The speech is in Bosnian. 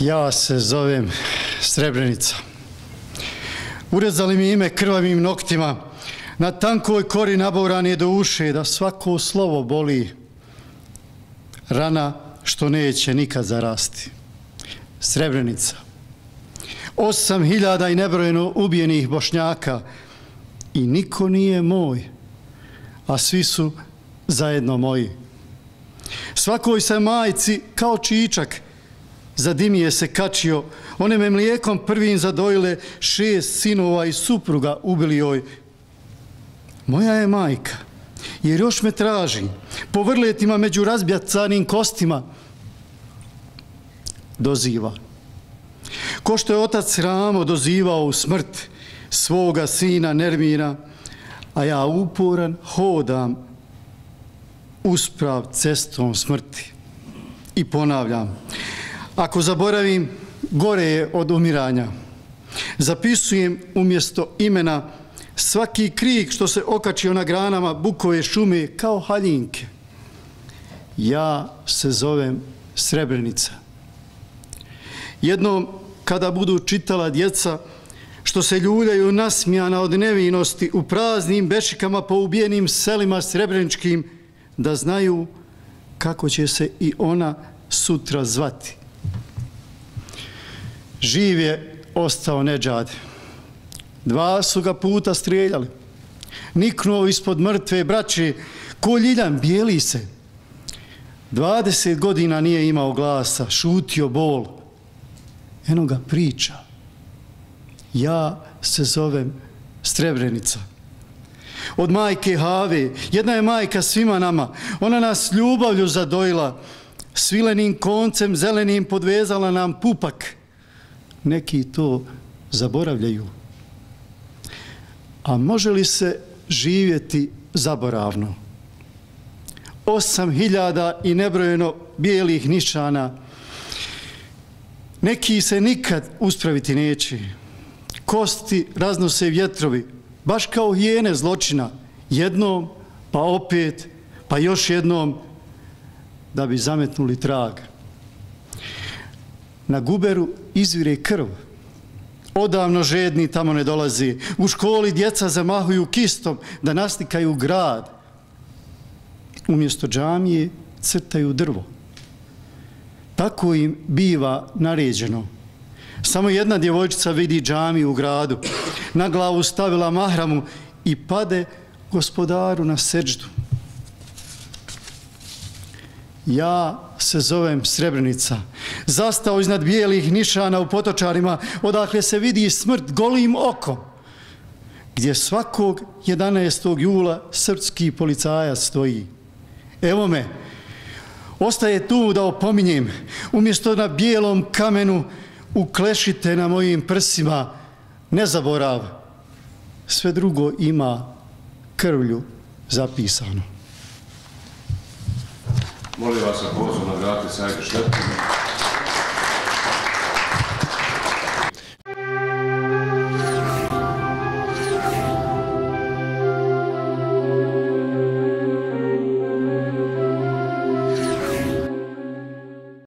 Ja se zovem Srebrenica. Urezali mi ime krvavim noktima, na tankoj kori naboran je do uše, da svako slovo boli. Rana što neće nikad zarasti. Srebrenica. Osam hiljada i nebrojeno ubijenih bošnjaka i niko nije moj, a svi su zajedno moji. Svakoj se majci kao čičak zadimije se kačio, one me mlijekom prvim zadojile šest sinova i supruga ubili joj. Moja je majka, jer još me traži, po vrletima među razbjacanim kostima, doziva. Ko što je otac Ramo dozivao u smrt svoga sina Nermira, a ja uporan hodam usprav cestom smrti. I ponavljam, ako zaboravim, gore je od umiranja. Zapisujem umjesto imena svaki krik što se okačio na granama bukove šume kao haljinke. Ja se zovem Srebrenica. Jednom, kada budu čitala djeca, što se ljuljaju nasmijana od nevinosti u praznim bešikama po ubijenim selima srebreničkim, da znaju kako će se i ona sutra zvati. Živ je ostao neđad. Dva su ga puta strijeljali. Niknuo ispod mrtve braće, ko ljiljan, bijeli se. 20 godina nije imao glasa, šutio bol. Eno ga priča. Ja se zovem Strebrenica od majke Have. Jedna je majka svima nama. Ona nas ljubavlju zadojila. Svilenim koncem zelenim podvezala nam pupak. Neki to zaboravljaju. A može li se živjeti zaboravno? Osam hiljada i nebrojeno bijelih nišana. Neki se nikad uspraviti neće. Kosti raznose vjetrovi, baš kao hijene zločina, jednom, pa opet, pa još jednom, da bi zametnuli trag. Na guberu izvire krv. Odavno žedni tamo ne dolazi. U školi djeca zamahuju kistom da naslikaju grad. Umjesto džamije crtaju drvo. Tako im biva naređeno. Samo jedna djevojčica vidi džamiju u gradu. Na glavu stavila mahramu i pade gospodaru na seđdu. Ja se zovem Srebrenica. Zastao iznad bijelih nišana u potočarima, odakle se vidi smrt golim okom, gdje svakog 11. jula srpski policajac stoji. Evo me, ostaje tu da opominjem, umjesto na bijelom kamenu, uklešite na mojim prsima, ne zaborav, sve drugo ima krvlju zapisano. Molim vas, na pozvamo, vrati sajte šlepima.